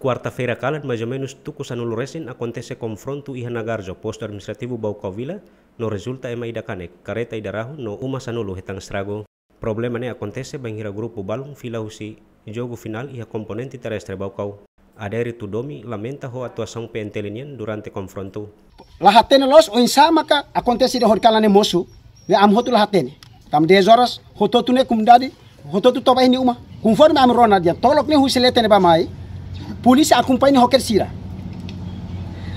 Quarta-feira calan, mais ou menos, tucos anulo recém acontece confronto e nagarjo posto administrativo Baucovila, no resulta ema ida kane, careta ida rahu no uma sanulo hetang estrago. Problema ne acontece bem hira grupo balung fila husi, jogo final e a componente terrestre Baucau. Aderi Tudomi lamenta ho atuação pentelinian durante confronto. Lahatene los o insama ka acontece de horkala ne mosu, ne am hotu lahatene. Tam 10 horas, hototu ne kumdadi, hototu toba ini uma. Conforme am rona dia, tolok ne husilete ne polisi acompanha hoker sira.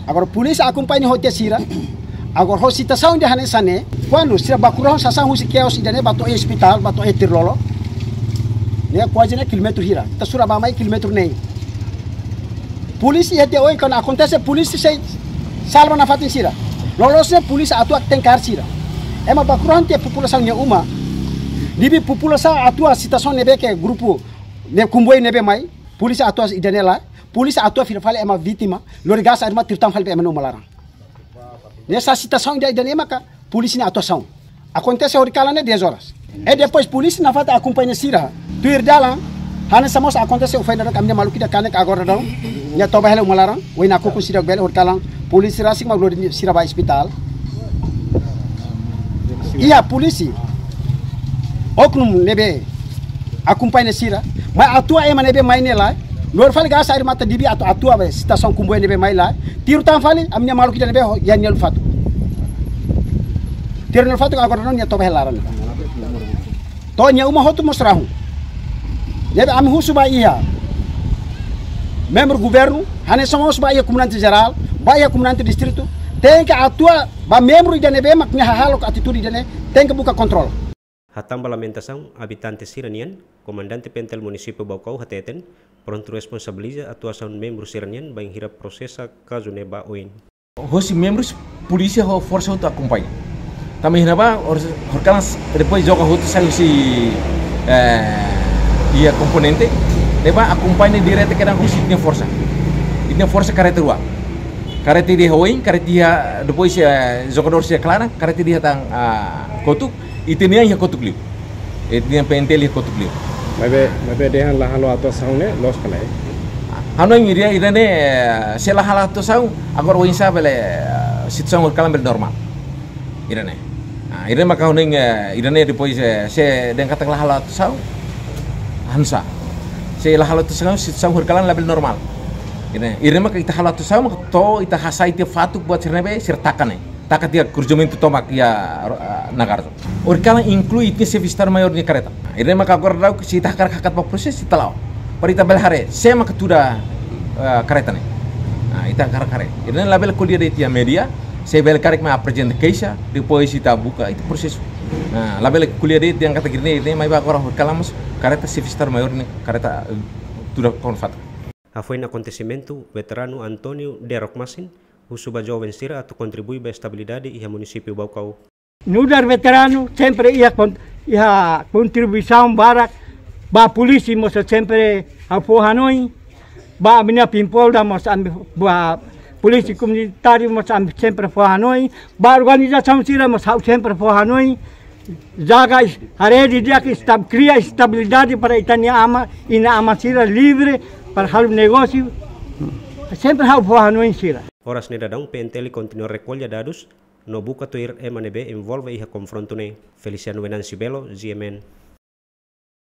Agora polisi acompanha hoker sira. Agora ho situação de hane sane, quando sira bakuro sasa husi keos idane bato e hospital, bato e tirlolo. Ne quase ne kilometro hira. Ta sura ba mai kilometro nei. Polisi hete oi quando acontece polisi sei salva na fatin sira. Lolosnya polisi atua tengkar sira. Ema bakuro hante população nya uma. Dibi população atua situação nebe ke grupo ne kumboi nebe mai, polisi atua idane la, polisi fil fale ema vítima, lori gas arma tirtam fale ema no malarang. Nessa situação de idane maka, polisi na atuação. Acontece hori kala ne 10 horas. E depois polisi na fata acompanha sira, tu ir dalang, hana samos acontece o faida kamne maluki da kanek agora dong. Nya toba hele malarang, we na kuku sira bel hori kalang, polisi rasik mag lori sira ba hospital. Iya polisi. Oknum nebe acompanha sira, mas atua nebe mai ne lor fali gas air mata dibi atau atua be station kumbo nebe mai lá, tiru tan fali amnya malu kita nebe yan nyel fatu. Tiru nyel fatu agora non nya toba helaran. To nya uma hotu mosrahu. Nebe am husu ba iya. Membro governo, hane somos ba iya comandante geral, ba iya comandante distrito, tem atua ba membro ida nebe mak nya halo atitude ida ne, tem que buka kontrol. Hatamba lamentação, habitantes siranian, comandante pentel município Baucau hateten, pronto responsabiliza atuação membros siranian bem hira processa caso neba oin. Os membros ho força auto acompanha. Também neba horcanas depois joga outro sai si eh ia componente neba acompanha direto que não tinha força. Tinha força careta rua. Careta dia hoin, careta depois jogador sia clara, careta dia tang kotuk liu. Itu yang pentel yang kotuk liu. Mabe mabe dia lah halo atau saune los kala hano yang dia ida ne sela halo atau sau agor win sa bele situação kalam bel normal. Ne. Ah ida maka hano ida ne depois se den kata lah halo atau sau hansa se lah halo atau sau situação kalam label normal. Ida ida maka ita halo atau sau maka to ita hasai te fatu buat sirnebe sirtakan ne taka dia cruzamento tomak ya nagarto. Orkala inclui tinha se vistar maior ni careta. Ele maka agora dau que cara kakat pa proses se talau. Parita bel hare, se maka tuda careta ne. Ita cara care. Ele label kuliah de tia media, se bel karek ma apresent keisa, depois tá buka itu proses. Nah, label kuliah de yang kata gini, ini mai agora orkalamos careta se vistar maior ni careta tuda konfat. Foi no acontecimento veterano Antônio de Rocmasin O Subajau Vencer contribui para a estabilidade e a município Baucau. No dar veterano sempre ia, ia contribuição para, a polícia, mas sempre a porra não, para a minha pimpolda, mas a polícia comunitária, mas sempre a porra não, para a organização civil, mas sempre a porra não, Zaga a rede de que cria estabilidade para Itania ama e na Amacira livre para o negócio. Sempre há o porra não é, Horas ne dadang PNTL continua recolha dados no buka tuir emanebe envolve iha confronto ne Feliciano Venancio Belo, GMN.